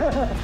Huh?